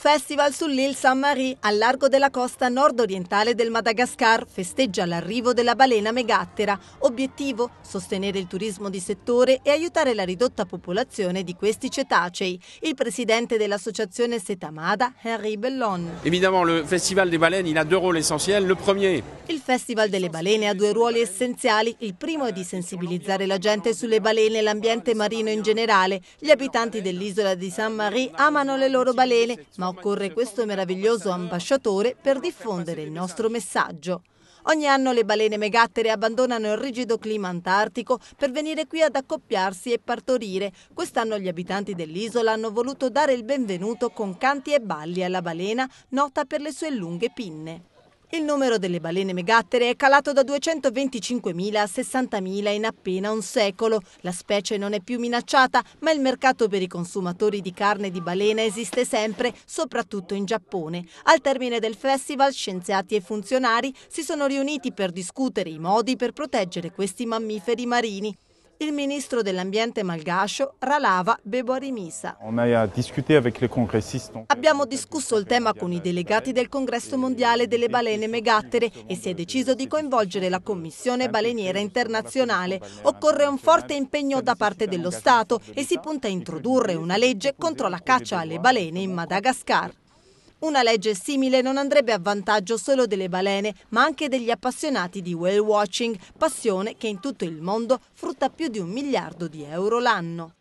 festival sull'Île Saint-Marie, al largo della costa nord-orientale del Madagascar, festeggia l'arrivo della balena megattera. Obiettivo? Sostenere il turismo di settore e aiutare la ridotta popolazione di questi cetacei. Il presidente dell'associazione Setamada, Henri Bellon. Évidemment, le Festival des baleines, il a deux rôles essentiels. Le premier, Il Festival delle balene ha due ruoli essenziali. Il primo è di sensibilizzare la gente sulle balene e l'ambiente marino in generale. Gli abitanti dell'isola di Saint-Marie amano le loro balene, ma occorre questo meraviglioso ambasciatore per diffondere il nostro messaggio. Ogni anno le balene megattere abbandonano il rigido clima antartico per venire qui ad accoppiarsi e partorire. Quest'anno gli abitanti dell'isola hanno voluto dare il benvenuto con canti e balli alla balena, nota per le sue lunghe pinne. Il numero delle balene megattere è calato da 225.000 a 60.000 in appena un secolo. La specie non è più minacciata, ma il mercato per i consumatori di carne di balena esiste sempre, soprattutto in Giappone. Al termine del festival, scienziati e funzionari si sono riuniti per discutere i modi per proteggere questi mammiferi marini. Il ministro dell'ambiente malgascio Ralava Beborimisa. On a discuté avec les congressistes. donc- Abbiamo discusso il tema con i delegati del Congresso mondiale delle balene megattere e si è deciso di coinvolgere la Commissione baleniera internazionale. Occorre un forte impegno da parte dello Stato e si punta a introdurre una legge contro la caccia alle balene in Madagascar. Una legge simile non andrebbe a vantaggio solo delle balene, ma anche degli appassionati di whale watching, passione che in tutto il mondo frutta più di un miliardo di euro l'anno.